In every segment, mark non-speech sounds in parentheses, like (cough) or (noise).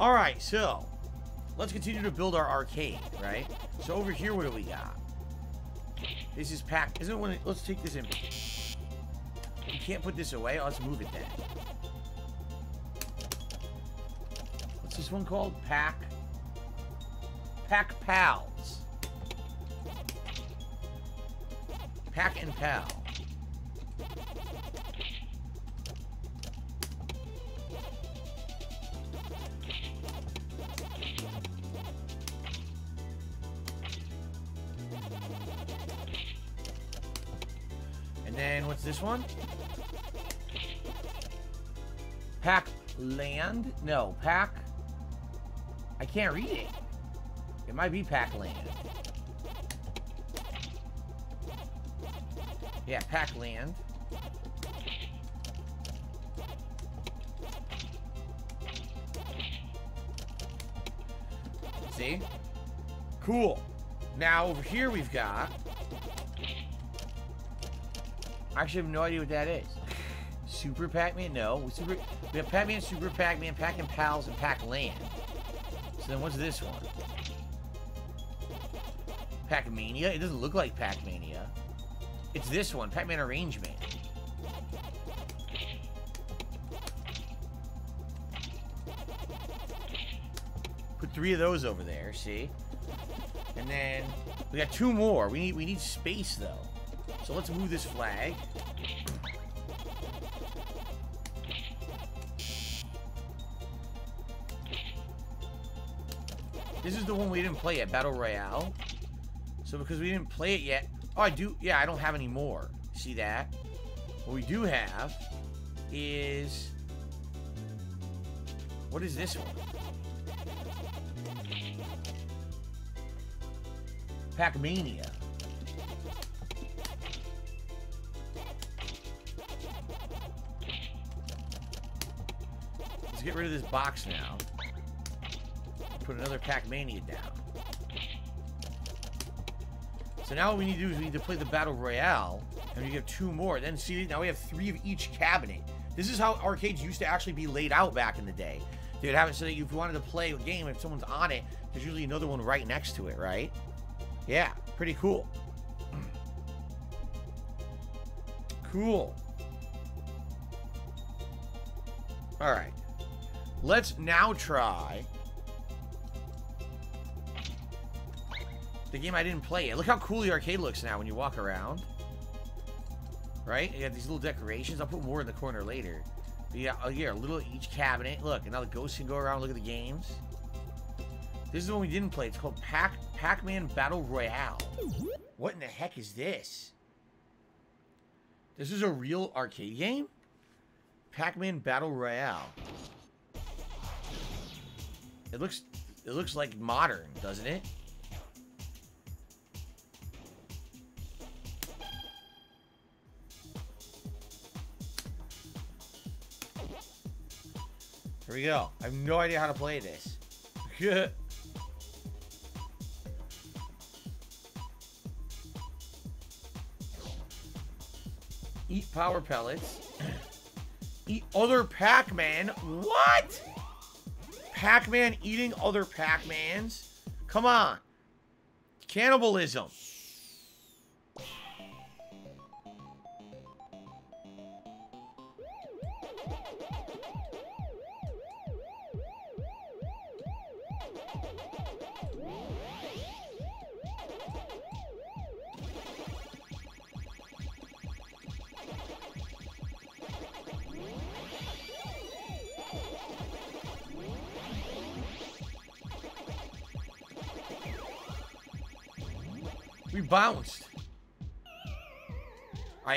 All right, so let's continue to build our arcade, right? So over here, what do we got? This is packed. Isn't it one? Let's take this in. You can't put this away. Let's move it then. What's this one called? Pack. Pac Pals. Pac and Pal. This one? Pack Land? No, Pack. I can't read it. It might be Pac-Land. Yeah, Pac-Land. See? Cool. Now over here we've got. I actually have no idea what that is. Super Pac-Man? No. Super, we have Pac-Man, Super Pac-Man, Pac and Pals, and Pac-Land. So then what's this one? Pac-Mania? It doesn't look like Pac-Mania. It's this one, Pac-Man Arrangement. Put three of those over there, see? And then we got two more. We need we need space though. So let's move this flag. This is the one we didn't play yet, Battle Royale. So because we didn't play it yet... Oh, I do... Yeah, I don't have any more. See that? What we do have is... What is this one? Pac-Mania. Rid of this box now. Put another Pac-Mania down. So now what we need to do is we need to play the Battle Royale, and we have two more. Then see, now we have three of each cabinet. This is how arcades used to actually be laid out back in the day. They would have it so that if you wanted to play a game, if someone's on it, there's usually another one right next to it, right? Yeah, pretty cool. Cool. All right. Let's now try the game I didn't play. Look how cool the arcade looks now when you walk around. Right? You got these little decorations. I'll put more in the corner later. But yeah, oh, here, a little each cabinet. Look, and now the ghosts can go around look at the games. This is the one we didn't play. It's called Pac Pac-Man Battle Royale. What in the heck is this? This is a real arcade game? Pac-Man Battle Royale. It looks it looks like modern, doesn't it? Here we go. I have no idea how to play this. (laughs) Eat power pellets. (clears throat) Eat other Pac-Man. What? Pac-Man eating other Pac-Mans? Come on. Cannibalism.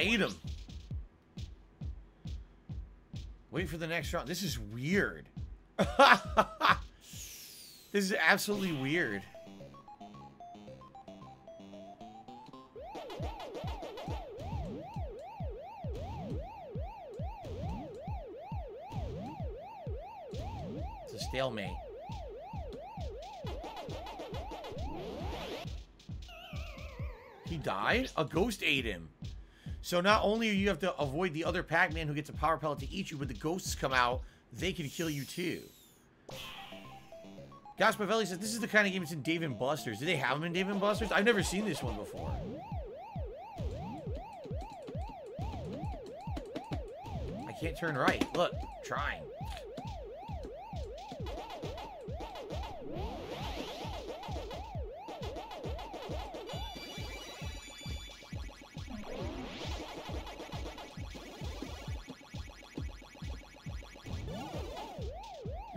I ate him. Wait for the next round. This is weird. (laughs) this is absolutely weird. It's a stalemate. He died? A ghost ate him. So not only do you have to avoid the other Pac-Man who gets a power pellet to eat you, but the ghosts come out, they can kill you too. Gaspavelli says, this is the kind of game that's in Dave and Buster's. Do they have them in Dave and Buster's? I've never seen this one before. I can't turn right. Look, trying.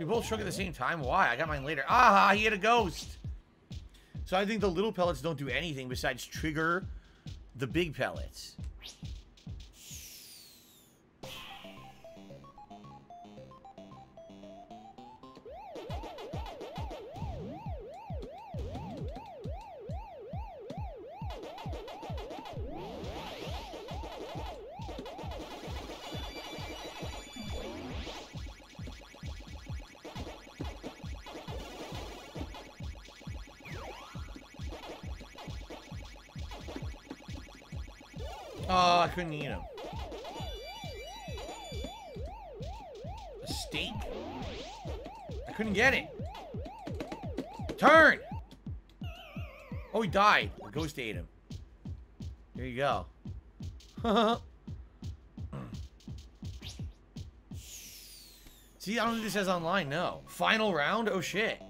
We both shook at the same time? Why? I got mine later. Ah, he had a ghost. So I think the little pellets don't do anything besides trigger the big pellets. Oh, I couldn't eat him. A steak? I couldn't get it. Turn! Oh, he died. The ghost ate him. There you go. (laughs) See, I don't think this says online, no. Final round? Oh, shit.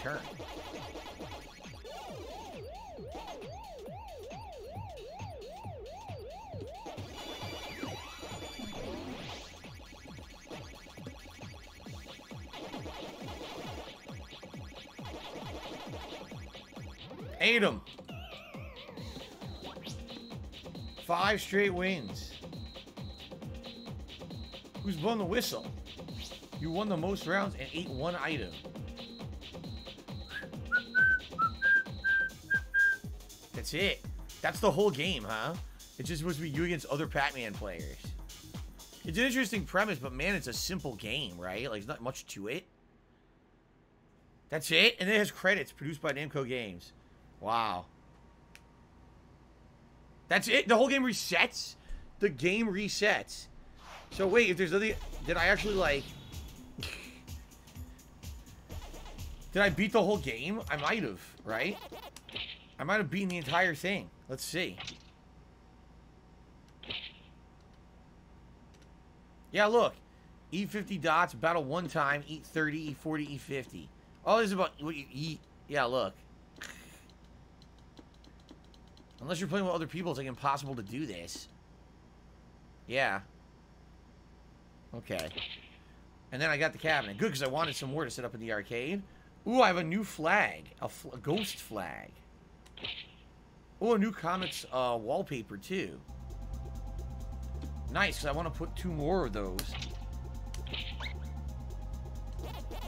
Turn. Ate him. Five straight wins. Who's blown the whistle? You won the most rounds and ate one item. That's it. That's the whole game, huh? It's just supposed to be you against other Pac-Man players. It's an interesting premise, but man, it's a simple game, right? Like, there's not much to it. That's it? And it has credits produced by Namco Games. Wow. That's it? The whole game resets? The game resets. So wait, if there's nothing... Did I actually, like... (laughs) Did I beat the whole game? I might have, right? I might have beaten the entire thing. Let's see. Yeah, look. E50 dots, battle one time, E30, E40, E50. All this is about what you eat. Yeah, look. Unless you're playing with other people, it's like impossible to do this. Yeah. Okay. And then I got the cabinet. Good, because I wanted some more to set up in the arcade. Ooh, I have a new flag. A, fl a ghost flag. Oh, a new comics uh, wallpaper, too. Nice, I want to put two more of those.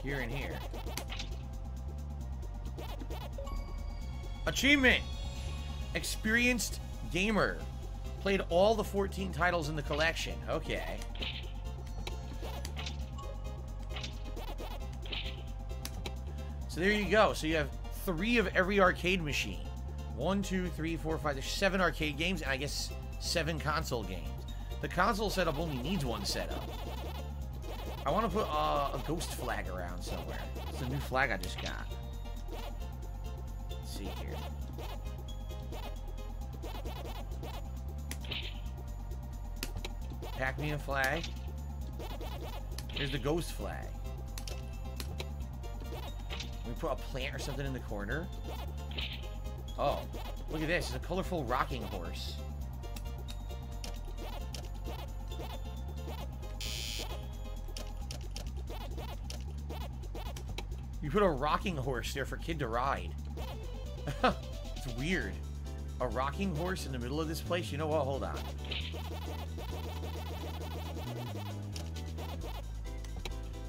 Here and here. Achievement! Experienced gamer. Played all the 14 titles in the collection. Okay. So there you go. So you have three of every arcade machine. One, two, three, four, five. There's seven arcade games, and I guess seven console games. The console setup only needs one setup. I want to put uh, a ghost flag around somewhere. It's a new flag I just got. Let's see here. Pac-Man flag. Here's the ghost flag. We put a plant or something in the corner. Oh, look at this. It's a colorful rocking horse. You put a rocking horse there for kid to ride. (laughs) it's weird. A rocking horse in the middle of this place? You know what? Hold on.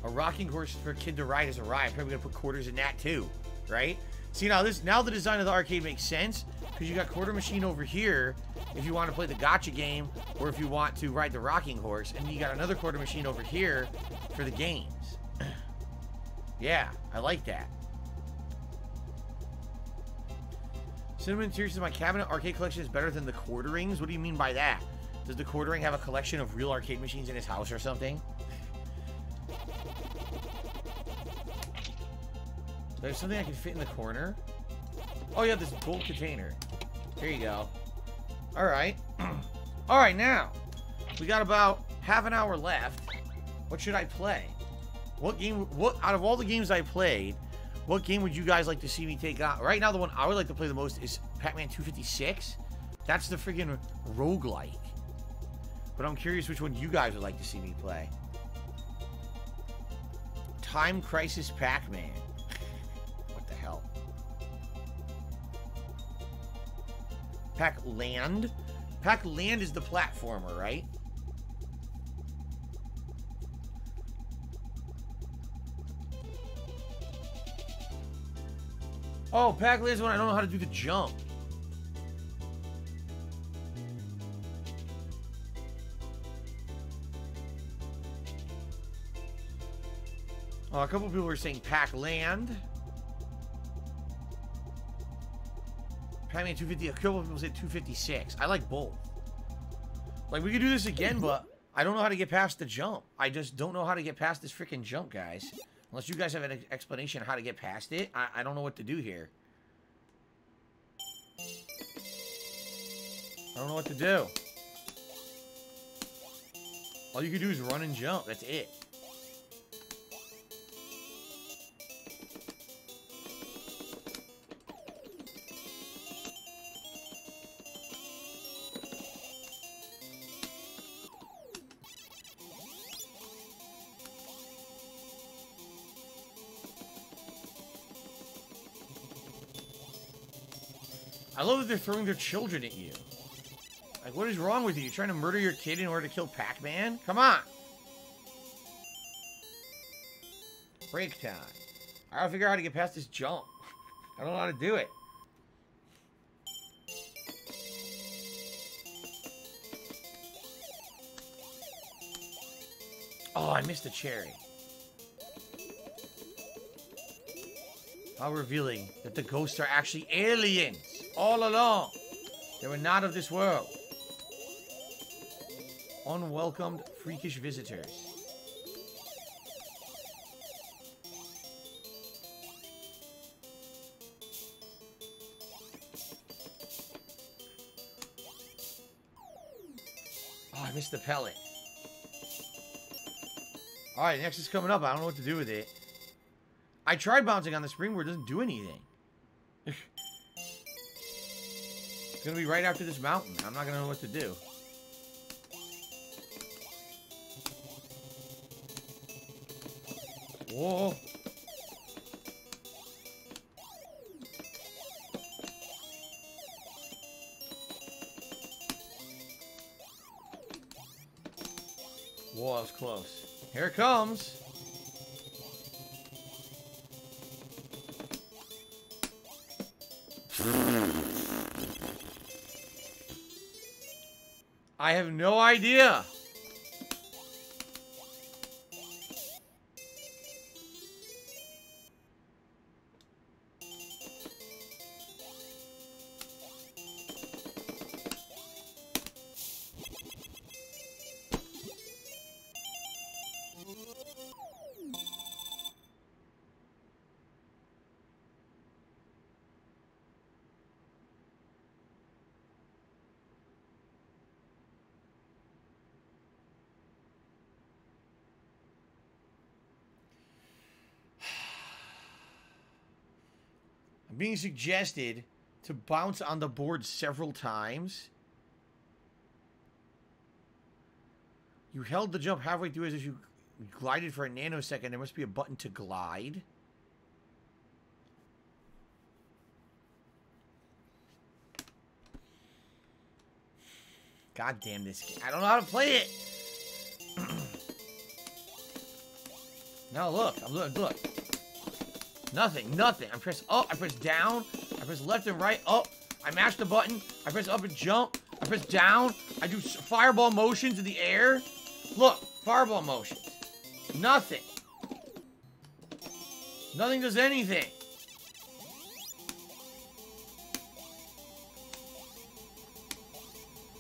A rocking horse for kid to ride is a ride. Probably gonna put quarters in that too, right? See now this now the design of the arcade makes sense because you got quarter machine over here if you want to play the gotcha game or if you want to ride the rocking horse, and you got another quarter machine over here for the games. (clears throat) Yeah, I like that. Cinnamon Tears says my cabinet arcade collection is better than the Quartering's. What do you mean by that? Does the quartering have a collection of real arcade machines in his house or something? There's something I can fit in the corner. Oh yeah, this gold container. Here you go. All right. (clears throat) All right, now we got about half an hour left. What should I play? What game? What out of all the games I played, what game would you guys like to see me take out? Right now, the one I would like to play the most is Pac-Man 256. That's the freaking roguelike. But I'm curious which one you guys would like to see me play. Time Crisis Pac-Man. Pac-Land? Pac-Land is the platformer, right? Oh, pack is when I don't know how to do the jump. Oh, a couple people were saying Pac-Land. Pac-Man 250, a couple of people said 256. I like both. Like, we could do this again, but I don't know how to get past the jump. I just don't know how to get past this freaking jump, guys. Unless you guys have an explanation how to get past it, I, I don't know what to do here. I don't know what to do. All you can do is run and jump. That's it. I love that they're throwing their children at you. Like, what is wrong with you? You're trying to murder your kid in order to kill Pac-Man? Come on! Break time. I gotta figure out how to get past this jump. (laughs) I don't know how to do it. Oh, I missed a cherry. How revealing that the ghosts are actually aliens all along. They were not of this world. Unwelcomed freakish visitors. Oh, I missed the pellet. Alright, next is coming up. I don't know what to do with it. I tried bouncing on the spring where it doesn't do anything. Gonna be right after this mountain. I'm not gonna know what to do. Whoa. Whoa, that was close. Here it comes. I have no idea. Being suggested to bounce on the board several times. You held the jump halfway through as if you glided for a nanosecond. There must be a button to glide. God damn this game. I don't know how to play it. (clears throat) now look, I'm look, look. Nothing, nothing. I press up, I press down, I press left and right, up. I mash the button, I press up and jump, I press down, I do fireball motions in the air. Look, fireball motions. Nothing. Nothing does anything.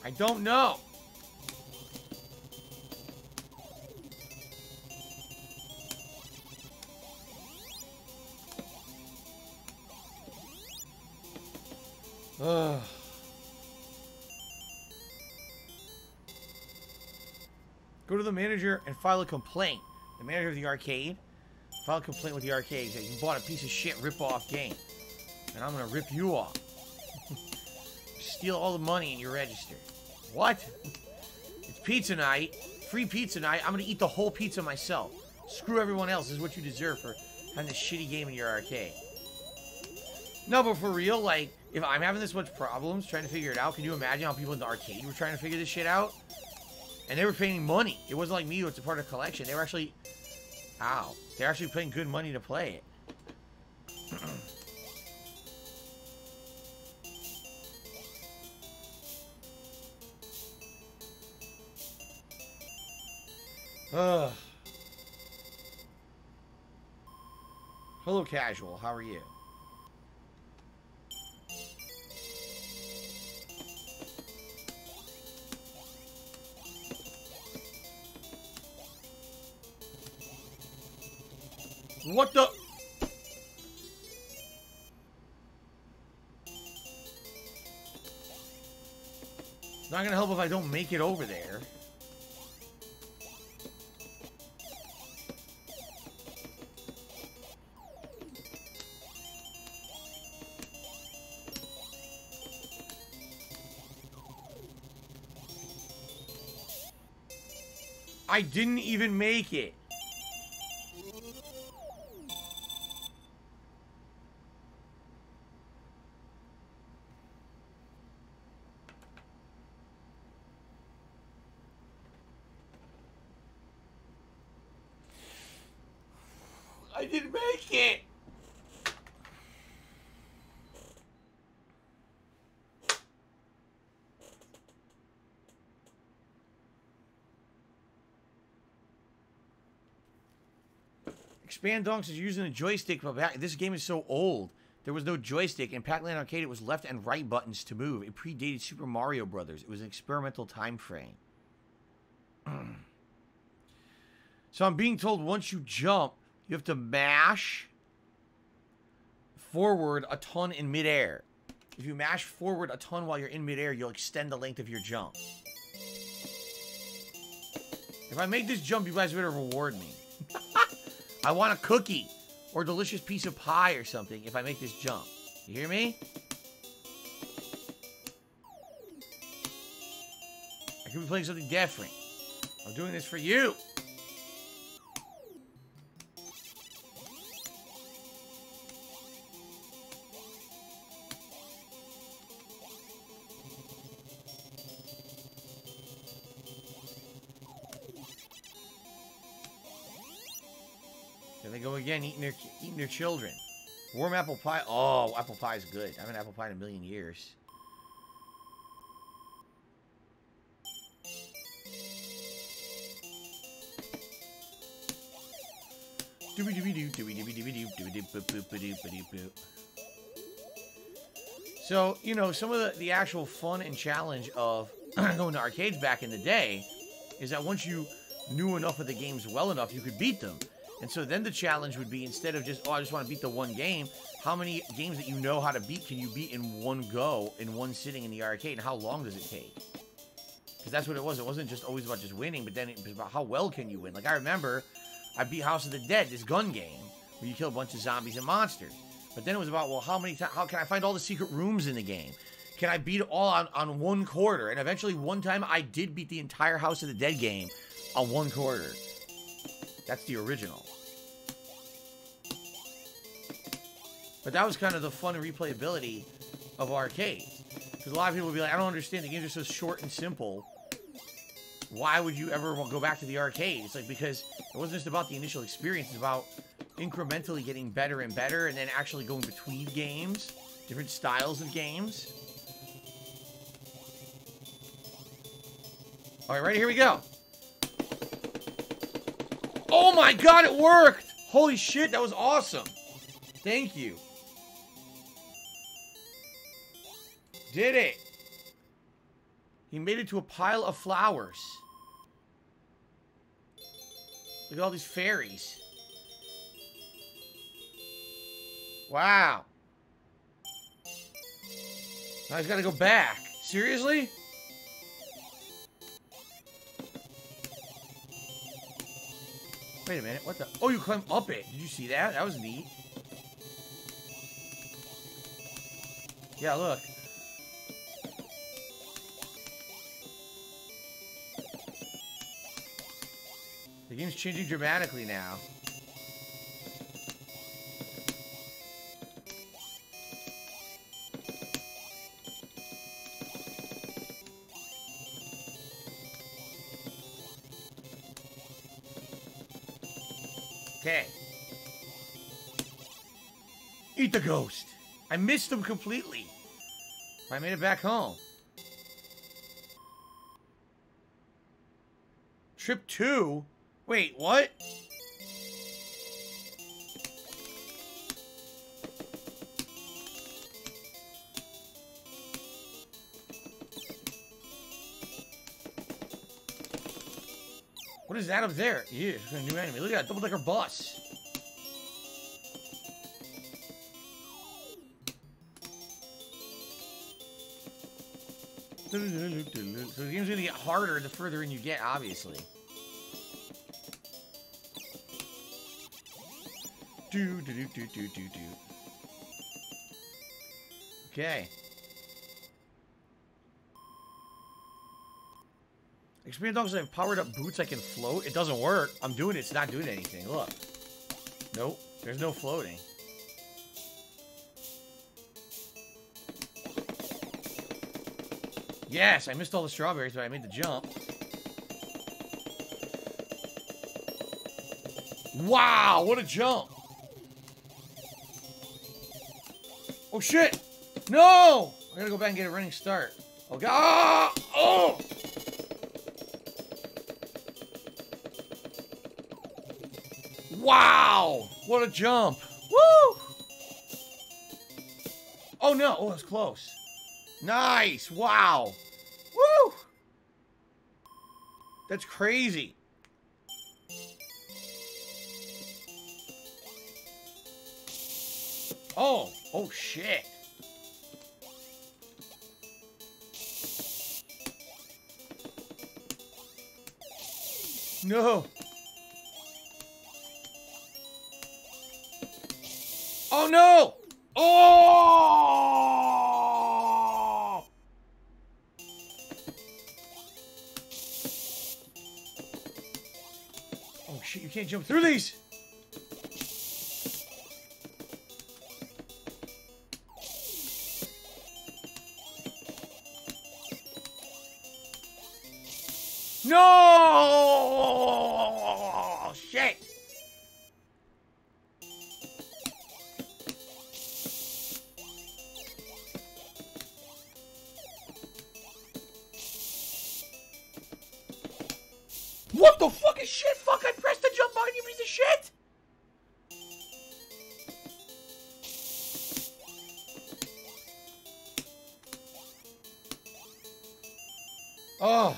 I don't know. Go to the manager and file a complaint. The manager of the arcade. File a complaint with the arcade. Say, you bought a piece of shit rip-off game. And I'm gonna rip you off. (laughs) Steal all the money in your register. What? It's pizza night. Free pizza night. I'm gonna eat the whole pizza myself. Screw everyone else. This is what you deserve for having this shitty game in your arcade. No, but for real, like, if I'm having this much problems trying to figure it out, can you imagine how people in the arcade were trying to figure this shit out? And they were paying money. It wasn't like me, it's a part of collection. They were actually... Ow. They're actually paying good money to play it. (clears throat) Ugh. Hello, Casual. How are you? What the? Not gonna help if I don't make it over there. I didn't even make it. I didn't make it. Expand Donks is using a joystick, but back, this game is so old. There was no joystick. In Pac-Man Arcade, it was left and right buttons to move. It predated Super Mario Brothers. It was an experimental time frame. (clears throat) so I'm being told once you jump, you have to mash forward a ton in midair. If you mash forward a ton while you're in midair, you'll extend the length of your jump. If I make this jump, you guys better reward me. (laughs) I want a cookie or a delicious piece of pie or something if I make this jump. You hear me? I could be playing something different. I'm doing this for you. Again, eating their eating their children. Warm apple pie. Oh, apple pie is good. I haven't had apple pie in a million years. So, you know, some of the, the actual fun and challenge of (clears throat) going to arcades back in the day is that once you knew enough of the games well enough, you could beat them. And so then the challenge would be instead of just, oh, I just want to beat the one game, how many games that you know how to beat can you beat in one go, in one sitting in the arcade, and how long does it take? Because that's what it was. It wasn't just always about just winning, but then it was about how well can you win. Like, I remember I beat House of the Dead, this gun game, where you kill a bunch of zombies and monsters. But then it was about, well, how many times, how can I find all the secret rooms in the game? Can I beat it all on, on one quarter? And eventually, one time, I did beat the entire House of the Dead game on one quarter. That's the original. But that was kind of the fun replayability of arcades. Because a lot of people would be like, I don't understand, the games are so short and simple. Why would you ever go back to the arcade? It's like, because it wasn't just about the initial experience, it's about incrementally getting better and better, and then actually going between games, different styles of games. All right, ready? Here we go. Oh my god, it worked! Holy shit, that was awesome. Thank you. Did it. He made it to a pile of flowers. Look at all these fairies. Wow. Now he's got to go back. Seriously? Wait a minute. What the? Oh, you climb up it. Did you see that? That was neat. Yeah, look. The game's changing dramatically now. The ghost. I missed him completely. I made it back home. Trip 2? Wait, what? What is that up there? Yeah, it's a new enemy. Look at that double decker bus. So the game's gonna get harder the further in you get, obviously. Okay. Experience dogs have powered up boots I can float. It doesn't work. I'm doing it. It's not doing anything. Look. Nope. There's no floating. Yes, I missed all the strawberries, but I made the jump. Wow, what a jump. Oh, shit. No! I gotta go back and get a running start. Oh, God. Ah! Oh! Wow! What a jump. Woo! Oh, no. Oh, that's close. Nice. Wow. Woo! That's crazy. Oh, oh shit. No. Oh no! Oh! Can't jump through these! No! Shit! What the fuck is shit? Fuck, I pressed you piece of shit! Oh.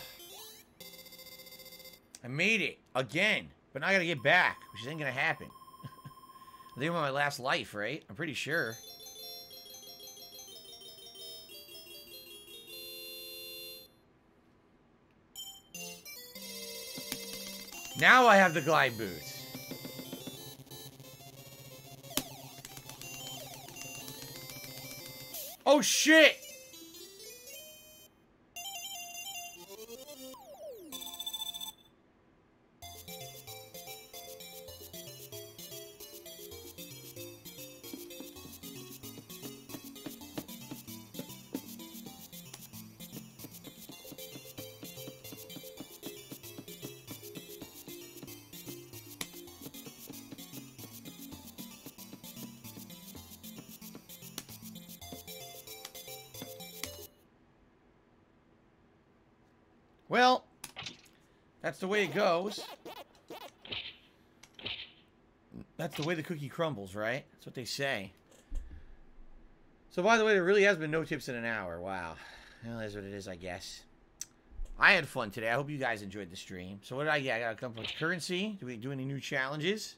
I made it. Again. But now I gotta get back, which isn't gonna happen. I think I'm on my last life, right? I'm pretty sure. Now I have the glide boots. Oh shit! The way it goes. That's the way the cookie crumbles, right? That's what they say. So, by the way, there really has been no tips in an hour. Wow. Well, that's what it is, I guess. I had fun today. I hope you guys enjoyed the stream. So, what did I get? I got a couple of currency. Do we do any new challenges?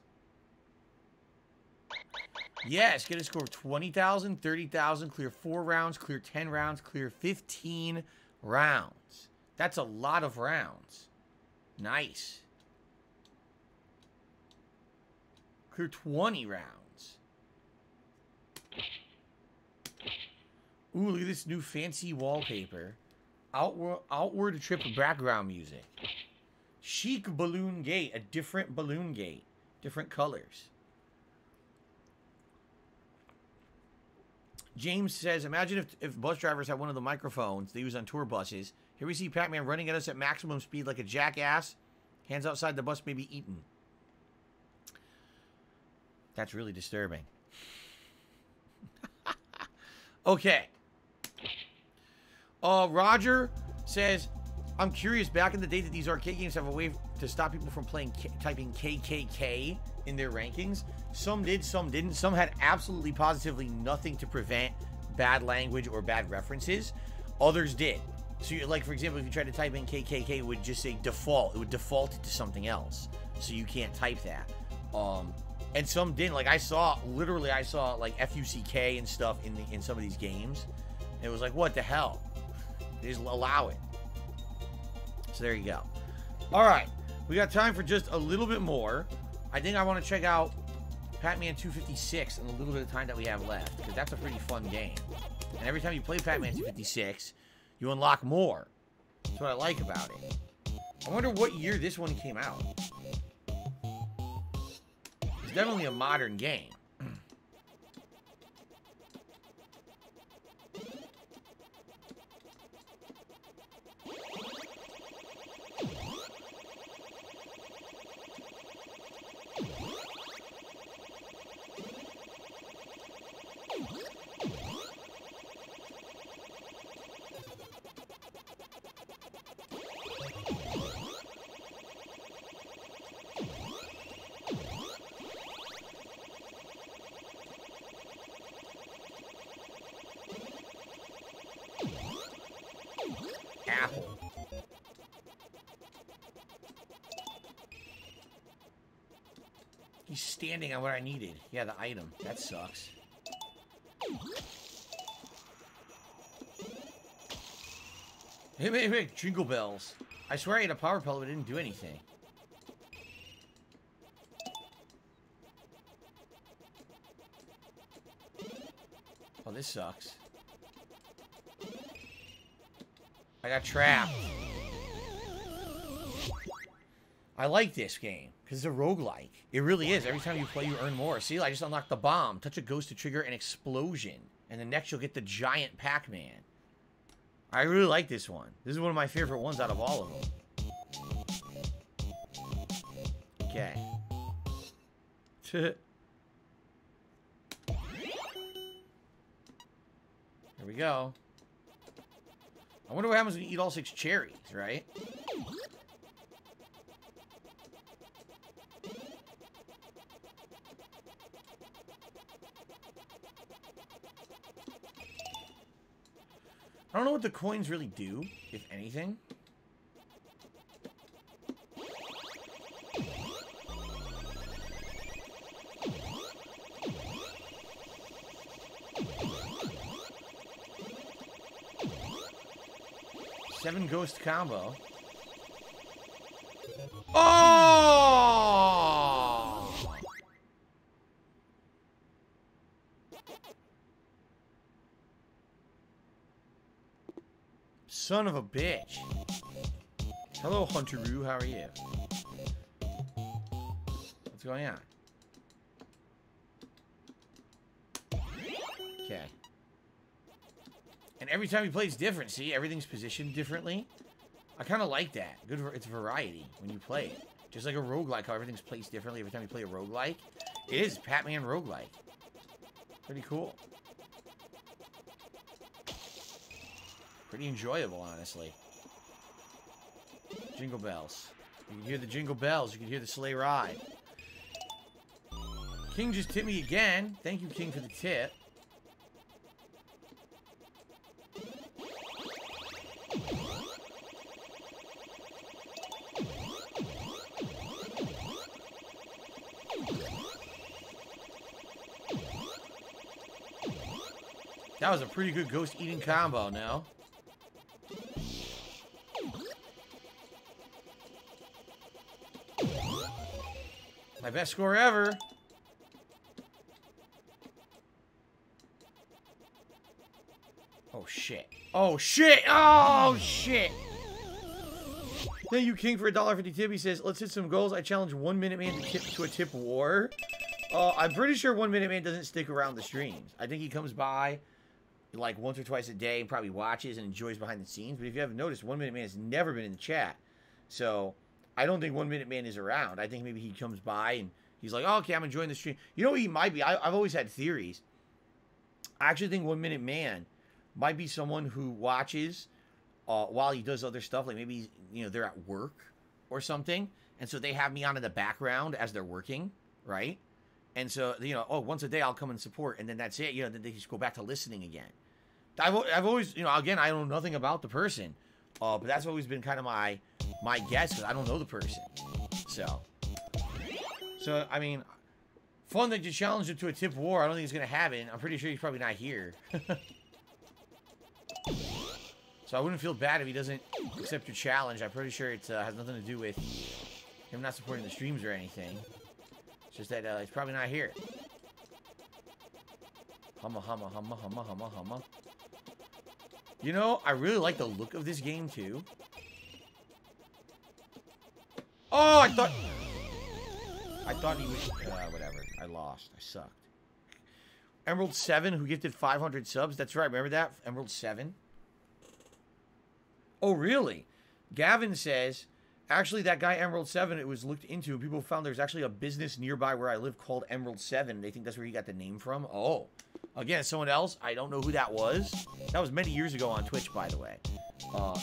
Yes, get a score of 20,000, 30,000, clear 4 rounds, clear 10 rounds, clear 15 rounds. That's a lot of rounds. Nice. Clear 20 rounds. Ooh, look at this new fancy wallpaper. Outward, outward trip background music. Chic balloon gate. A different balloon gate. Different colors. James says, imagine if, if bus drivers had one of the microphones they use on tour buses. Here we see Pac-Man running at us at maximum speed like a jackass. Hands outside the bus may be eaten. That's really disturbing. (laughs) okay. Uh, Roger says, I'm curious, back in the day, did these arcade games have a way to stop people from playing K typing KKK in their rankings? Some did, some didn't. Some had absolutely positively nothing to prevent bad language or bad references. Others did. So, you, like, for example, if you try to type in KKK, it would just say default. It would default it to something else. So you can't type that. Um, and some didn't. Like, I saw, literally, I saw, like, F-U-C-K and stuff in, the, in some of these games. It was like, what the hell? They just allow it. So there you go. All right. We got time for just a little bit more. I think I want to check out Pac-Man 256 in a little bit of time that we have left, because that's a pretty fun game. And every time you play Pac-Man 256, you unlock more. That's what I like about it. I wonder what year this one came out. It's definitely a modern game. Standing on what I needed. Yeah, the item. That sucks. Hey, hey, hey, jingle bells. I swear I had a power pellet, but it didn't do anything. Oh, this sucks. I got trapped. I like this game, because it's a roguelike. It really is. Every time you play, you earn more. See, I just unlocked the bomb. Touch a ghost to trigger an explosion. And then next you'll get the giant Pac-Man. I really like this one. This is one of my favorite ones out of all of them. Okay. (laughs) Here we go. I wonder what happens when you eat all six cherries, right? Don't know what the coins really do, if anything. Seven ghost combo. Oh! Son of a bitch. Hello, Hunteroo. How are you? What's going on? Okay. And every time he plays different, see? Everything's positioned differently. I kind of like that. Good, It's variety when you play it. Just like a roguelike, how everything's placed differently every time you play a roguelike. It is Pac-Man roguelike. Pretty cool. Pretty enjoyable, honestly. Jingle bells. You can hear the jingle bells. You can hear the sleigh ride. King just tipped me again. Thank you, King, for the tip. That was a pretty good ghost eating combo now. My best score ever. Oh, shit. Oh, shit! Oh, shit! Thank you, King, for a dollar fifty tip. He says, let's hit some goals. I challenge One Minute Man to, tip, to a tip war. Uh, I'm pretty sure One Minute Man doesn't stick around the streams. I think he comes by like once or twice a day and probably watches and enjoys behind the scenes. But if you haven't noticed, One Minute Man has never been in the chat. So I don't think One Minute Man is around. I think maybe he comes by and he's like, oh, okay, I'm enjoying the stream. You know he might be? I, I've always had theories. I actually think One Minute Man might be someone who watches uh, while he does other stuff. Like maybe, you know, they're at work or something. And so they have me on in the background as they're working, right? And so, you know, oh, once a day I'll come and support, and then that's it. You know, then they just go back to listening again. I've, I've always, you know, again, I know nothing about the person, uh, but that's always been kind of my my guess because I don't know the person. So, so I mean, fun that you challenged him to a tip war. I don't think it's gonna happen. I'm pretty sure he's probably not here. (laughs) so I wouldn't feel bad if he doesn't accept your challenge. I'm pretty sure it uh, has nothing to do with him not supporting the streams or anything. It's just that uh, he's probably not here. Humma, humma, humma, humma, humma, humma. You know, I really like the look of this game, too. Oh, I thought... I thought he was... Uh, whatever. I lost. I sucked. Emerald 7, who gifted 500 subs. That's right. Remember that? Emerald 7. Oh, really? Gavin says, actually, that guy Emerald 7, it was looked into. People found there's actually a business nearby where I live called Emerald 7. They think that's where he got the name from. Oh. Again, someone else. I don't know who that was. That was many years ago on Twitch, by the way. Uh,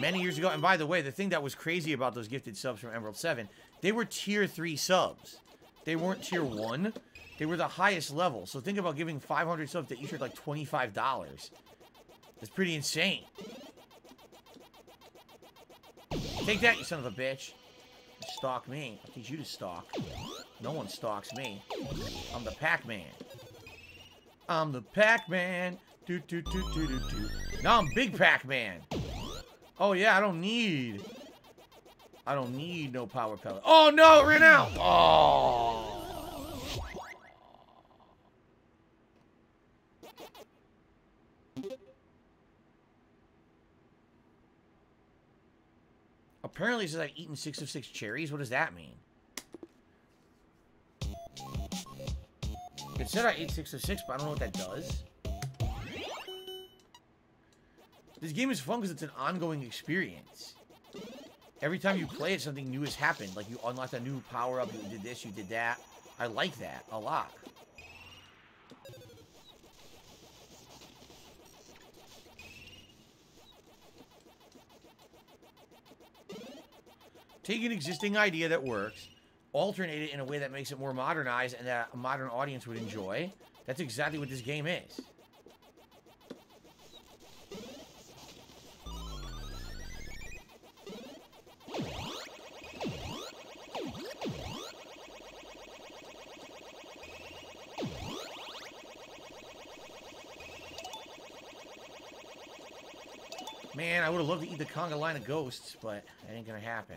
many years ago. And by the way, the thing that was crazy about those gifted subs from Emerald 7, they were tier 3 subs. They weren't tier 1. They were the highest level. So think about giving 500 subs that each are like $25. That's pretty insane. Take that, you son of a bitch. Stalk me. I'll teach you to stalk. No one stalks me. I'm the Pac-Man. I'm the Pac-Man. Do, do, do, do, do, do. Now I'm Big Pac-Man. Oh, yeah, I don't need... I don't need no power pellet. Oh, no, it ran out. Oh. Apparently says I've eaten six of six cherries. What does that mean? It said I ate six of six, but I don't know what that does. This game is fun because it's an ongoing experience. Every time you play it, something new has happened. Like you unlocked a new power-up, you did this, you did that. I like that a lot. Take an existing idea that works, alternate it in a way that makes it more modernized and that a modern audience would enjoy. That's exactly what this game is. Man, I would have loved to eat the conga line of ghosts, but that ain't gonna happen.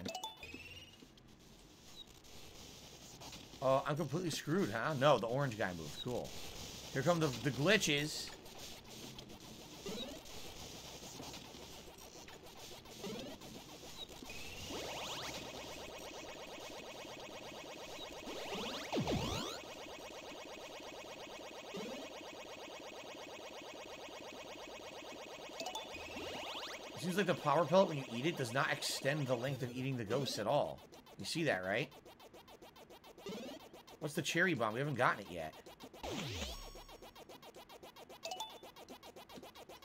Oh, I'm completely screwed, huh? No, the orange guy moved. Cool. Here come the, the glitches. The power pellet, when you eat it, does not extend the length of eating the ghosts at all. You see that, right? What's the cherry bomb? We haven't gotten it yet.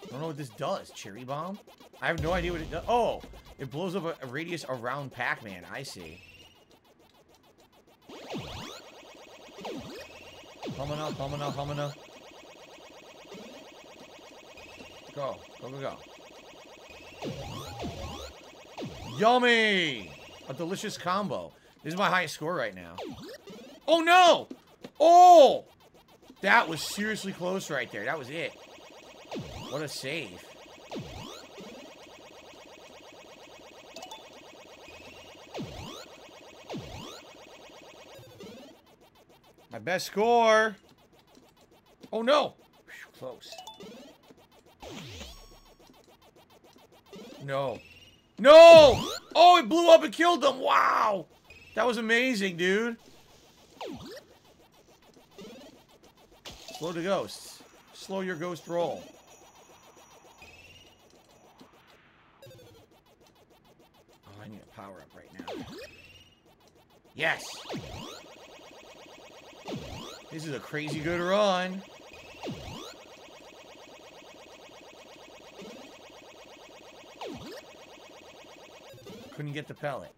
I don't know what this does. Cherry bomb? I have no idea what it does. Oh! It blows up a, a radius around Pac-Man. I see. Hamana, Hamana, Hamana. Go, go, go, go. Yummy! A delicious combo. This is my highest score right now. Oh no! Oh! That was seriously close right there. That was it. What a save. My best score. Oh no! Whew, close. No. No! Oh, it blew up and killed them. Wow! That was amazing, dude. Slow the ghosts. Slow your ghost roll. Oh, I need a power up right now. Yes! This is a crazy good run. Couldn't get the pellet.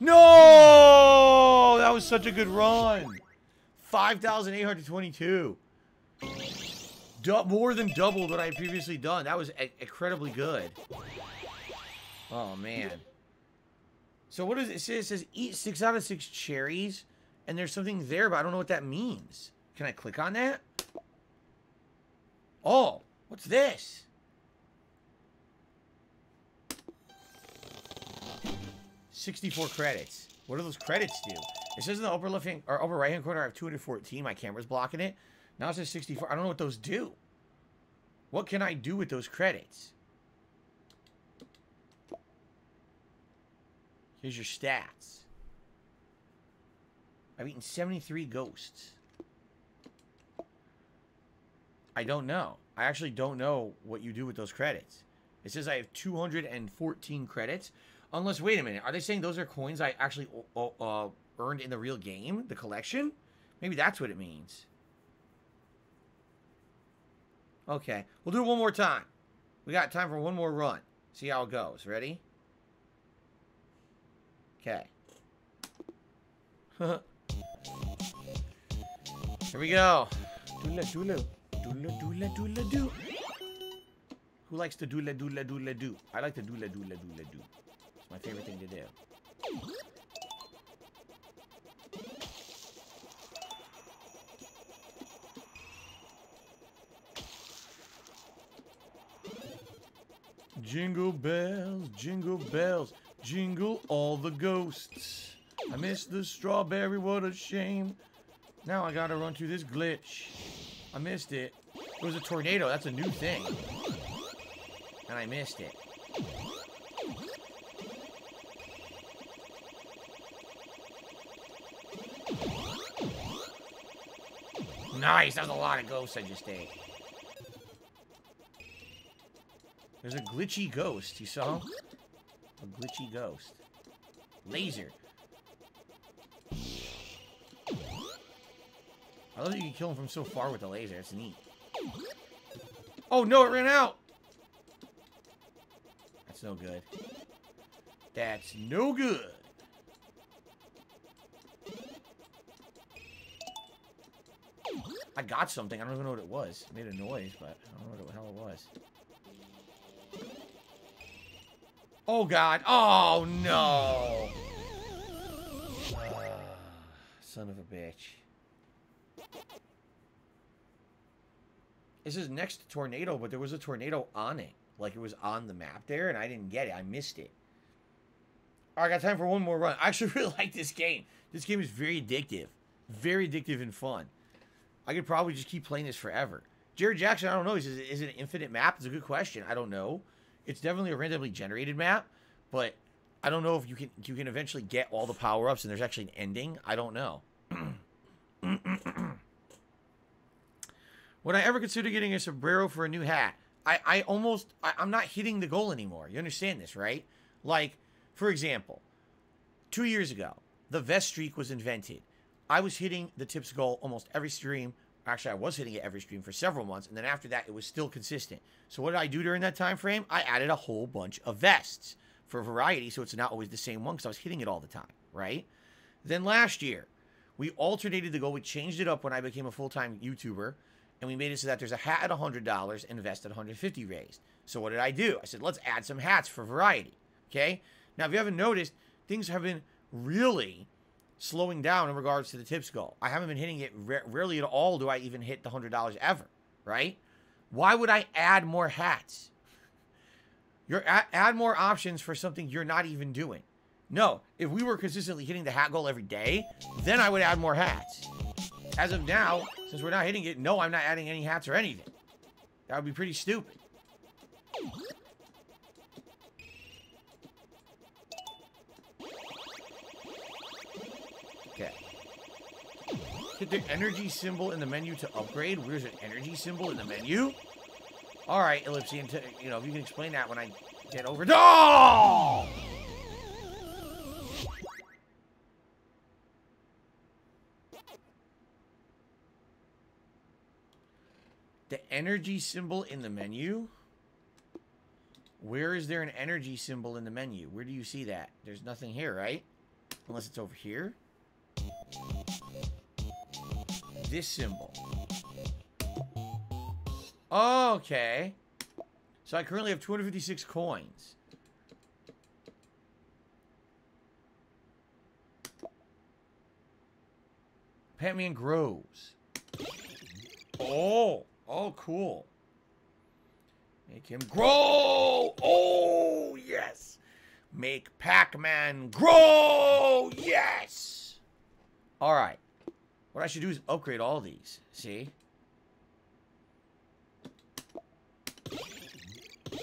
No! That was such a good run. 5,822. Du more than double what I previously done. That was incredibly good. Oh, man. So what does it say? It says eat six out of six cherries. And there's something there, but I don't know what that means. Can I click on that? Oh, what's this? Sixty-four credits. What do those credits do? It says in the upper left hand or upper right hand corner I have 214. My camera's blocking it. Now it says 64. I don't know what those do. What can I do with those credits? Here's your stats. I've eaten 73 ghosts. I don't know. I actually don't know what you do with those credits. It says I have 214 credits. Unless, wait a minute. Are they saying those are coins I actually uh, earned in the real game? The collection? Maybe that's what it means. Okay. We'll do it one more time. We got time for one more run. See how it goes. Ready? Okay. (laughs) Here we go. Doodle doodle. Doodle doodle doodle do. La do la do. Who likes to doodle doodle doodle do? La do? I like to doodle doodle doodle do. My favorite thing to do. Jingle bells, jingle bells, jingle all the ghosts. I missed the strawberry, what a shame. Now I gotta run through this glitch. I missed it. It was a tornado. That's a new thing. And I missed it. Nice. That was a lot of ghosts I just ate. There's a glitchy ghost. You saw? A glitchy ghost. Laser. I love that you can kill him from so far with the laser. It's neat. Oh, no, it ran out! That's no good. That's no good. I got something. I don't even know what it was. It made a noise, but I don't know what the hell it was. Oh, God. Oh, no. Uh, son of a bitch. This is next to tornado, but there was a tornado on it. Like it was on the map there, and I didn't get it. I missed it. All right, I got time for one more run. I actually (laughs) really like this game. This game is very addictive. Very addictive and fun. I could probably just keep playing this forever. Jared Jackson, I don't know. Is, is it an infinite map? It's a good question. I don't know. It's definitely a randomly generated map, but I don't know if you can you can eventually get all the power ups and there's actually an ending. I don't know. (clears throat) Would I ever consider getting a sombrero for a new hat? I, I almost, I, I'm not hitting the goal anymore. You understand this, right? Like, for example, two years ago, the vest streak was invented. I was hitting the tips goal almost every stream. Actually, I was hitting it every stream for several months, and then after that, it was still consistent. So what did I do during that time frame? I added a whole bunch of vests for variety, so it's not always the same one because I was hitting it all the time, right? Then last year, We alternated the goal. We changed it up when I became a full-time YouTuber, and we made it so that there's a hat at $100 and a vest at 150 raised. So what did I do? I said, let's add some hats for variety. Okay? Now, if you haven't noticed, things have been really slowing down in regards to the tips goal. I haven't been hitting it rarely at all. Do I even hit the $100 ever? Right? Why would I add more hats? You're add more options for something you're not even doing. No, if we were consistently hitting the hat goal every day, then I would add more hats. As of now, since we're not hitting it, no, I'm not adding any hats or anything. That would be pretty stupid. Hit the energy symbol in the menu to upgrade. Where's an energy symbol in the menu? All right, Ellipsian, you know, if you can explain that when I get over... Oh! The energy symbol in the menu? Where is there an energy symbol in the menu? Where do you see that? There's nothing here, right? Unless it's over here. This symbol. Okay. So I currently have 256 coins. Pac-Man grows. Oh. Oh, cool. Make him grow. Oh, yes. Make Pac-Man grow. Yes. All right. What I should do is upgrade all these. See?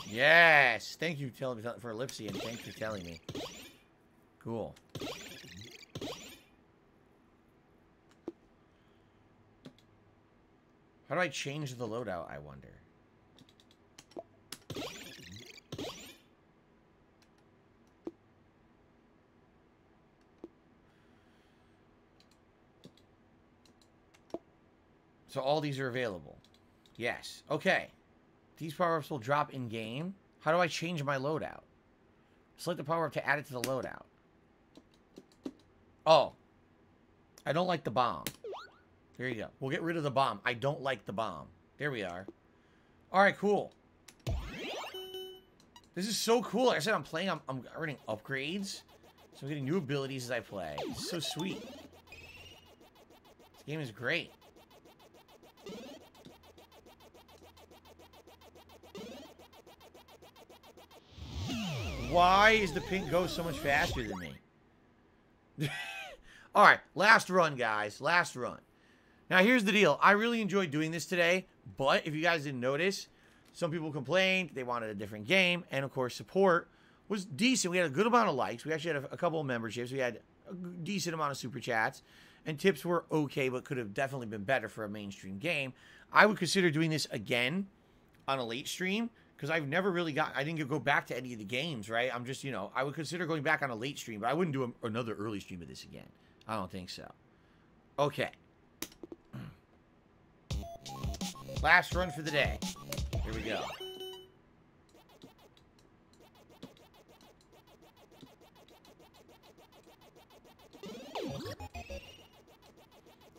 Yes. Thank you telling me for Ellipsy and thanks for telling me. Cool. How do I change the loadout, I wonder? So all these are available. Yes. Okay. These power-ups will drop in-game. How do I change my loadout? Select the power-up to add it to the loadout. Oh. I don't like the bomb. There you go. We'll get rid of the bomb. I don't like the bomb. There we are. Alright, cool. This is so cool. Like I said, I'm playing, I'm, I'm earning upgrades. So I'm getting new abilities as I play. It's so sweet. This game is great. Why is the pink ghost so much faster than me? (laughs) Alright, last run, guys. Last run. Now, here's the deal. I really enjoyed doing this today, but if you guys didn't notice, some people complained. They wanted a different game. And, of course, support was decent. We had a good amount of likes. We actually had a, a couple of memberships. We had a decent amount of super chats. And tips were okay, but could have definitely been better for a mainstream game. I would consider doing this again on a late stream because I've never really got, I didn't go back to any of the games, right? I'm just, you know, I would consider going back on a late stream, but I wouldn't do a, another early stream of this again. I don't think so. Okay. (clears throat) Last run for the day. Here we go.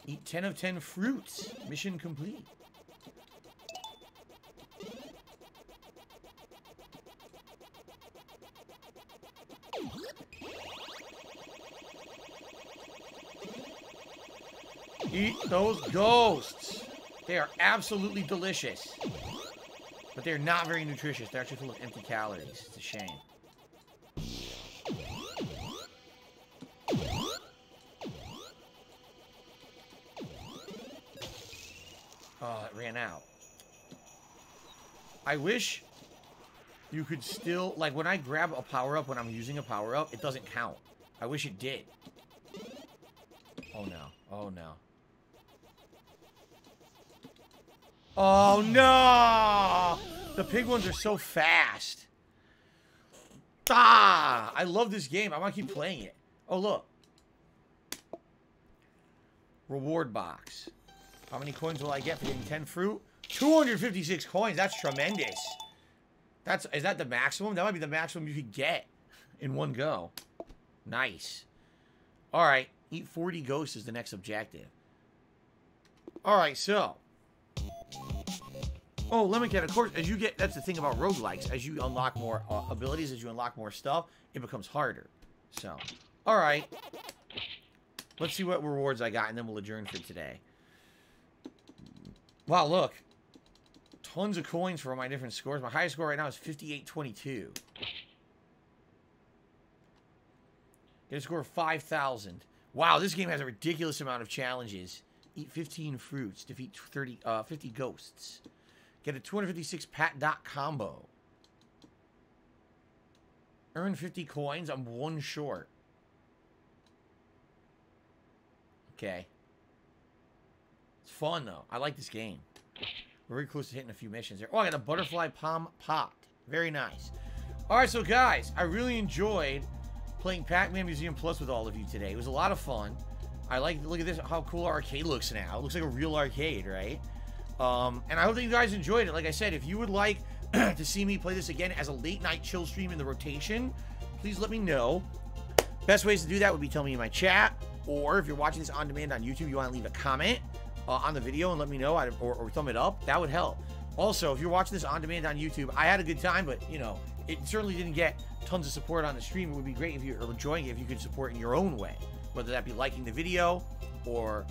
Eat 10 of 10 fruits. Mission complete. Eat those ghosts. They are absolutely delicious. But they're not very nutritious. They're actually full of empty calories. It's a shame. Oh, it ran out. I wish you could still... Like, when I grab a power-up when I'm using a power-up, it doesn't count. I wish it did. Oh, no. Oh, no. Oh, no! The pig ones are so fast. Ah! I love this game. I want to keep playing it. Oh, look. Reward box. How many coins will I get for getting 10 fruit? 256 coins. That's tremendous. That's Is that the maximum? That might be the maximum you could get in one go. Nice. All right. Eat 40 ghosts is the next objective. Alright, so. Oh, Lemon Cat, of course, as you get, that's the thing about roguelikes. As you unlock more uh, abilities, as you unlock more stuff, it becomes harder. So, alright. Let's see what rewards I got, and then we'll adjourn for today. Wow, look. Tons of coins for all my different scores. My highest score right now is 5822. Get a score of 5,000. Wow, this game has a ridiculous amount of challenges. Eat 15 fruits. Defeat 30, uh, 50 ghosts. Get a 256 pac-dot combo. Earn 50 coins. I'm one short. Okay. It's fun, though. I like this game. We're very close to hitting a few missions here. Oh, I got a butterfly palm pot. Very nice. All right, so guys, I really enjoyed playing Pac-Man Museum Plus with all of you today. It was a lot of fun. I like, look at this, how cool our arcade looks now. It looks like a real arcade, right? Um, and I hope that you guys enjoyed it. Like I said, if you would like (clears throat) to see me play this again as a late night chill stream in the rotation, please let me know. Best ways to do that would be tell me in my chat, or if you're watching this on demand on YouTube, you want to leave a comment uh, on the video and let me know, or, or thumb it up. That would help. Also, if you're watching this on demand on YouTube, I had a good time, but you know, it certainly didn't get tons of support on the stream. It would be great if you're enjoying it if you could support in your own way, whether that be liking the video or,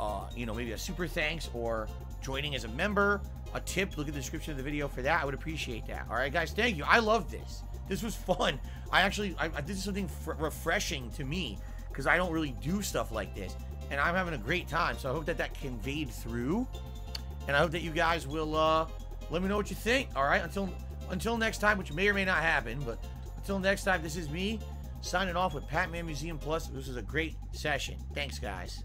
uh, you know, maybe a super thanks or joining as a member, a tip. Look at the description of the video for that. I would appreciate that. All right, guys, thank you. I love this. This was fun. I actually, I, this is something refreshing to me because I don't really do stuff like this, and I'm having a great time. So I hope that that conveyed through, and I hope that you guys will uh, let me know what you think. All right, until until next time, which may or may not happen, but until next time, this is me signing off with Pac-Man Museum Plus. This was a great session. Thanks, guys.